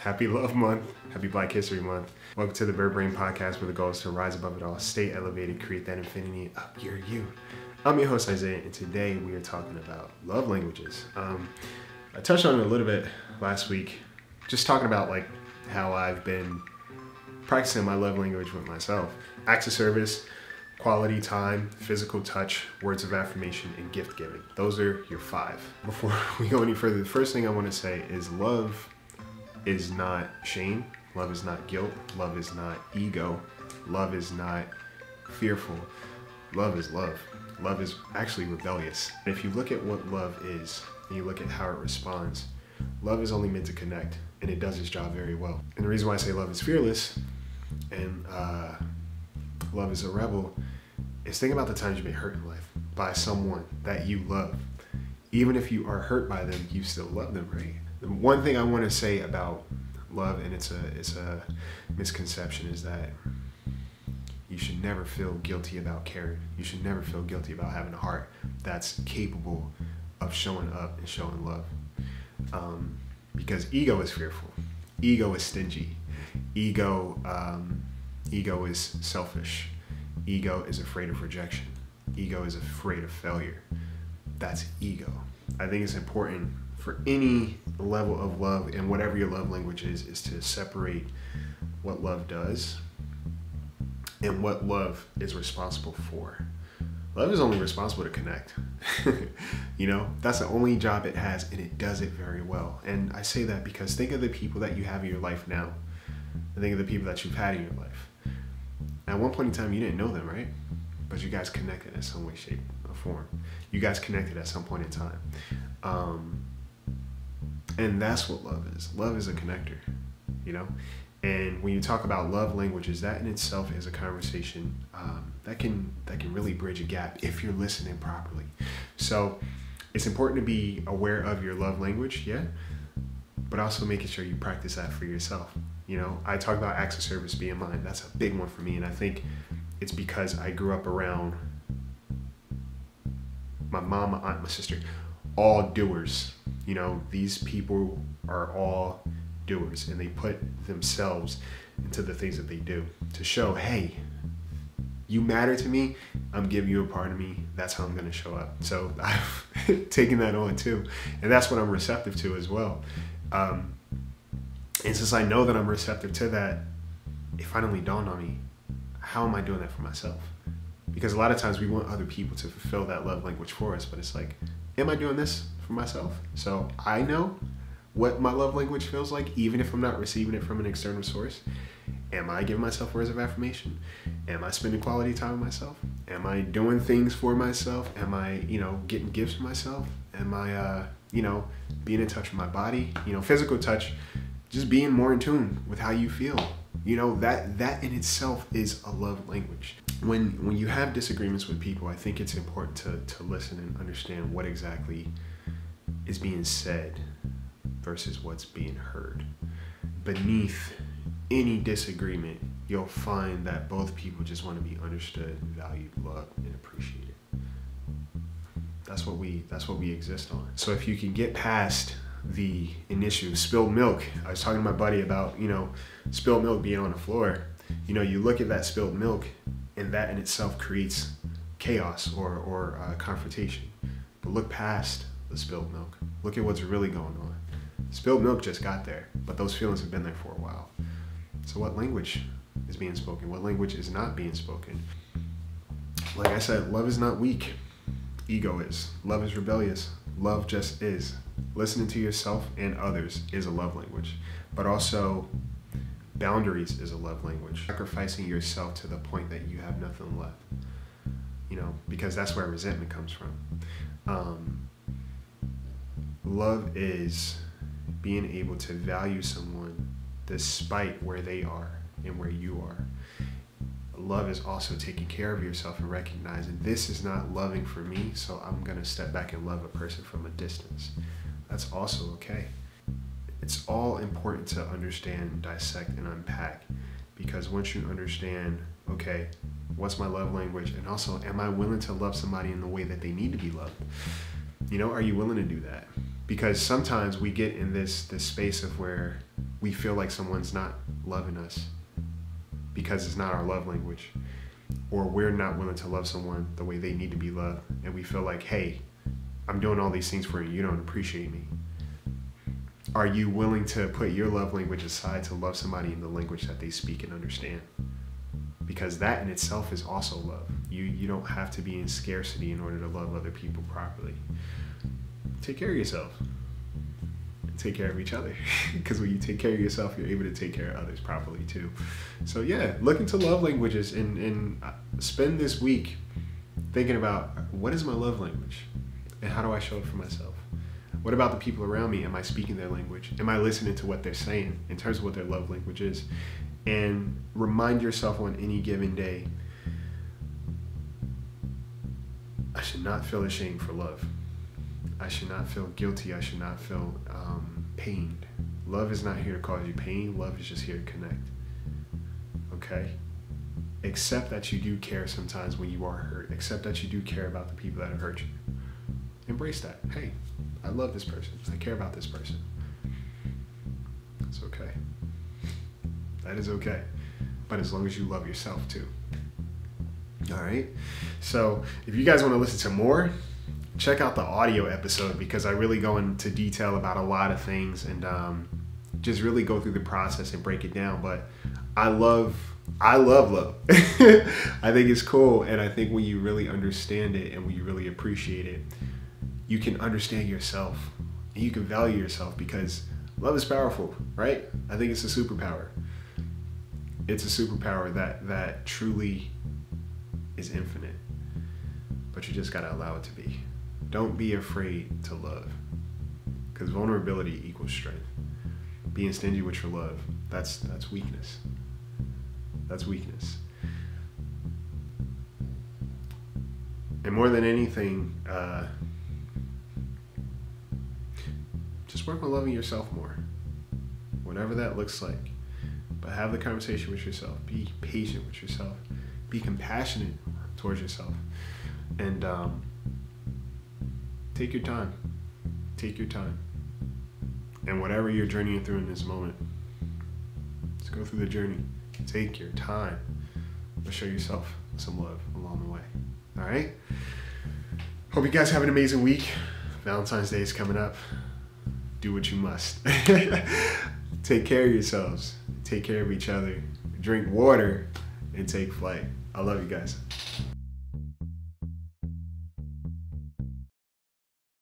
Happy Love Month. Happy Black History Month. Welcome to the Bird Brain Podcast, where the goal is to rise above it all, stay elevated, create that infinity up your you. I'm your host, Isaiah, and today we are talking about love languages. Um, I touched on it a little bit last week, just talking about like how I've been practicing my love language with myself. Acts of service, quality time, physical touch, words of affirmation, and gift giving. Those are your five. Before we go any further, the first thing I want to say is love is not shame. Love is not guilt. Love is not ego. Love is not fearful. Love is love. Love is actually rebellious. If you look at what love is and you look at how it responds, love is only meant to connect and it does its job very well. And the reason why I say love is fearless and uh, love is a rebel is think about the times you've been hurt in life by someone that you love. Even if you are hurt by them, you still love them, right? One thing I want to say about love, and it's a it's a misconception, is that you should never feel guilty about caring. You should never feel guilty about having a heart that's capable of showing up and showing love. Um, because ego is fearful, ego is stingy, ego um, ego is selfish, ego is afraid of rejection, ego is afraid of failure. That's ego. I think it's important for any level of love and whatever your love language is, is to separate what love does and what love is responsible for. Love is only responsible to connect. you know, that's the only job it has, and it does it very well. And I say that because think of the people that you have in your life now, and think of the people that you've had in your life. At one point in time, you didn't know them, right? But you guys connected in some way, shape, or form. You guys connected at some point in time. Um, and that's what love is. Love is a connector, you know? And when you talk about love languages, that in itself is a conversation um, that can that can really bridge a gap if you're listening properly. So it's important to be aware of your love language, yeah, but also making sure you practice that for yourself. You know, I talk about acts of service being mine. That's a big one for me, and I think it's because I grew up around my mom, my aunt, my sister, all doers. You know, these people are all doers and they put themselves into the things that they do to show, hey, you matter to me. I'm giving you a part of me. That's how I'm going to show up. So I've taken that on too. And that's what I'm receptive to as well. Um, and since I know that I'm receptive to that, it finally dawned on me how am I doing that for myself? Because a lot of times we want other people to fulfill that love language for us, but it's like, am I doing this for myself? So I know what my love language feels like, even if I'm not receiving it from an external source. Am I giving myself words of affirmation? Am I spending quality time with myself? Am I doing things for myself? Am I, you know, getting gifts for myself? Am I, uh, you know, being in touch with my body? You know, physical touch, just being more in tune with how you feel. You know, that that in itself is a love language. When when you have disagreements with people, I think it's important to to listen and understand what exactly is being said versus what's being heard. Beneath any disagreement, you'll find that both people just want to be understood, valued, loved, and appreciated. That's what we that's what we exist on. So if you can get past the initial spilled milk, I was talking to my buddy about, you know, spilled milk being on the floor. You know, you look at that spilled milk and that in itself creates chaos or, or uh, confrontation. But look past the spilled milk. Look at what's really going on. Spilled milk just got there, but those feelings have been there for a while. So, what language is being spoken? What language is not being spoken? Like I said, love is not weak, ego is. Love is rebellious. Love just is. Listening to yourself and others is a love language, but also boundaries is a love language. Sacrificing yourself to the point that you have nothing left, you know, because that's where resentment comes from. Um, love is being able to value someone despite where they are and where you are. Love is also taking care of yourself and recognizing this is not loving for me, so I'm going to step back and love a person from a distance. That's also okay. It's all important to understand, dissect, and unpack because once you understand, okay, what's my love language, and also, am I willing to love somebody in the way that they need to be loved? You know, are you willing to do that? because sometimes we get in this this space of where we feel like someone's not loving us because it's not our love language, or we're not willing to love someone the way they need to be loved, and we feel like, hey, I'm doing all these things for you, you don't appreciate me. Are you willing to put your love language aside to love somebody in the language that they speak and understand? Because that in itself is also love. You you don't have to be in scarcity in order to love other people properly. Take care of yourself take care of each other because when you take care of yourself you're able to take care of others properly too so yeah look into love languages and, and uh, spend this week thinking about what is my love language and how do i show it for myself what about the people around me am i speaking their language am i listening to what they're saying in terms of what their love language is and remind yourself on any given day i should not feel ashamed for love I should not feel guilty. I should not feel um, pained. Love is not here to cause you pain. Love is just here to connect. Okay? Accept that you do care sometimes when you are hurt. Accept that you do care about the people that have hurt you. Embrace that. Hey, I love this person. I care about this person. It's okay. That is okay. But as long as you love yourself too. All right. So if you guys want to listen to more, check out the audio episode because I really go into detail about a lot of things and um, just really go through the process and break it down. But I love, I love love. I think it's cool, and I think when you really understand it and when you really appreciate it, you can understand yourself and you can value yourself because love is powerful, right? I think it's a superpower. It's a superpower that that truly is infinite, but you just gotta allow it to be. Don't be afraid to love. Because vulnerability equals strength. Being stingy with your love, that's that's weakness. That's weakness. And more than anything, uh, just work on loving yourself more. Whatever that looks like. But have the conversation with yourself. Be patient with yourself. Be compassionate towards yourself. And um, take your time. Take your time. And whatever you're journeying through in this moment, just go through the journey. Take your time. But show yourself some love along the way. All right? Hope you guys have an amazing week. Valentine's Day is coming up. Do what you must. take care of yourselves. Take care of each other. Drink water and take flight. I love you guys.